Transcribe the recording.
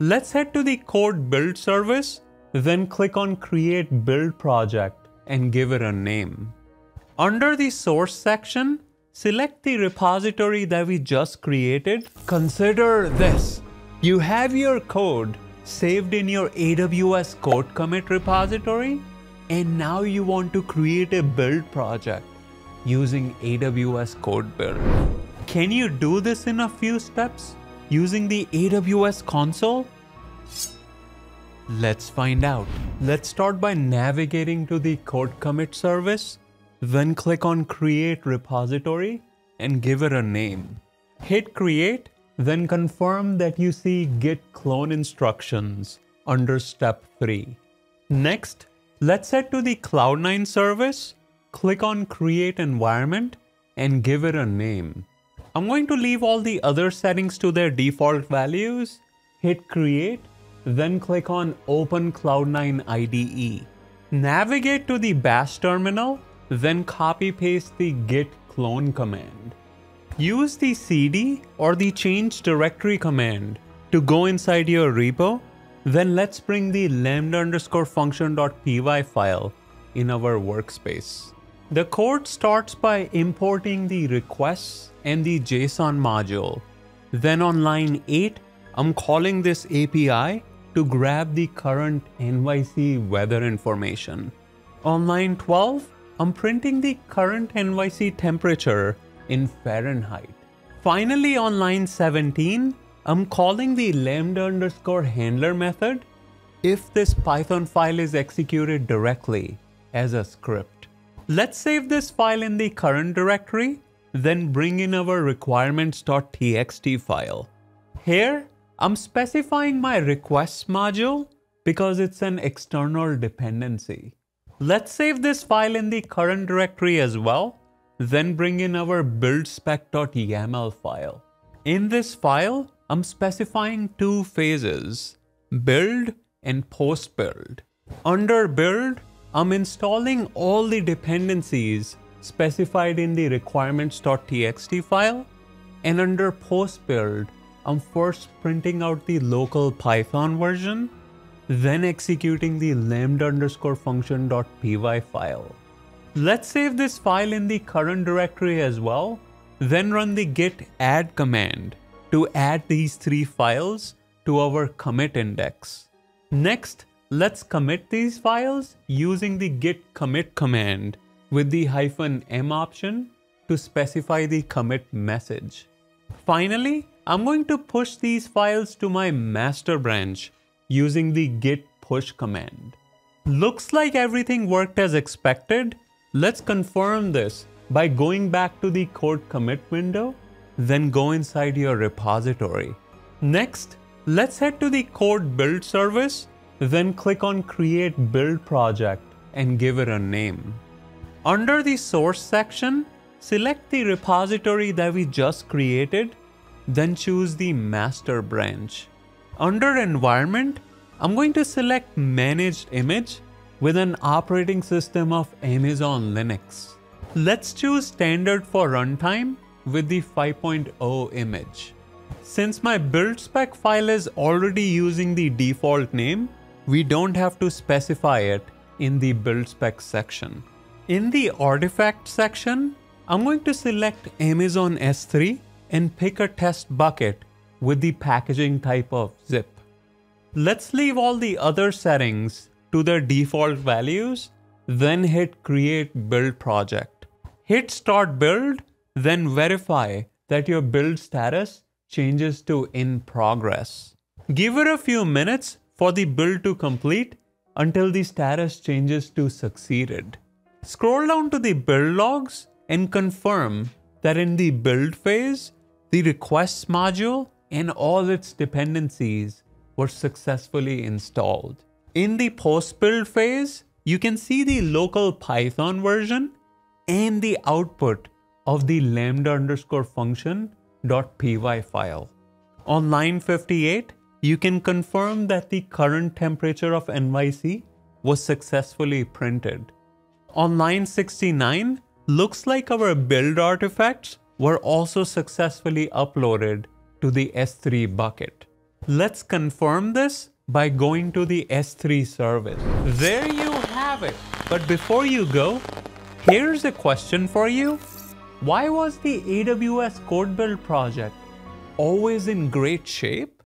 Let's head to the CodeBuild service, then click on create build project and give it a name. Under the source section, select the repository that we just created. Consider this. You have your code saved in your AWS CodeCommit repository, and now you want to create a build project using AWS CodeBuild. Can you do this in a few steps using the AWS console? Let's find out. Let's start by navigating to the CodeCommit service, then click on create repository and give it a name. Hit create, then confirm that you see git clone instructions under step 3. Next, let's head to the Cloud9 service, click on create environment and give it a name. I'm going to leave all the other settings to their default values, hit create then click on Open Cloud9 IDE. Navigate to the bash terminal, then copy paste the git clone command. Use the cd or the change directory command to go inside your repo. Then let's bring the lambda underscore function.py file in our workspace. The code starts by importing the requests and the JSON module. Then on line 8, I'm calling this API to grab the current NYC weather information. On line 12, I'm printing the current NYC temperature in Fahrenheit. Finally, on line 17, I'm calling the lambda underscore handler method if this Python file is executed directly as a script. Let's save this file in the current directory, then bring in our requirements.txt file. Here, I'm specifying my requests module because it's an external dependency. Let's save this file in the current directory as well, then bring in our buildspec.yaml file. In this file, I'm specifying two phases, build and post build. Under build, I'm installing all the dependencies specified in the requirements.txt file, and under post build, I'm first printing out the local Python version, then executing the lambda underscore function.py file. Let's save this file in the current directory as well, then run the git add command to add these three files to our commit index. Next, let's commit these files using the git commit command with the hyphen m option to specify the commit message. Finally, I'm going to push these files to my master branch using the git push command. Looks like everything worked as expected. Let's confirm this by going back to the CodeCommit window, then go inside your repository. Next, let's head to the CodeBuild service, then click on create build project and give it a name. Under the source section, select the repository that we just created then choose the master branch. Under environment, I'm going to select managed image with an operating system of Amazon Linux. Let's choose standard for runtime with the 5.0 image. Since my build spec file is already using the default name, we don't have to specify it in the build spec section. In the artifact section, I'm going to select Amazon S3 and pick a test bucket with the packaging type of zip. Let's leave all the other settings to their default values, then hit create build project. Hit start build, then verify that your build status changes to in progress. Give it a few minutes for the build to complete until the status changes to succeeded. Scroll down to the build logs and confirm that in the build phase, the requests module and all its dependencies were successfully installed. In the post-build phase, you can see the local Python version and the output of the lambda underscore function dot .py file. On line 58, you can confirm that the current temperature of NYC was successfully printed. On line 69, looks like our build artifacts were also successfully uploaded to the S3 bucket. Let's confirm this by going to the S3 service. There you have it. But before you go, here's a question for you. Why was the AWS CodeBuild project always in great shape?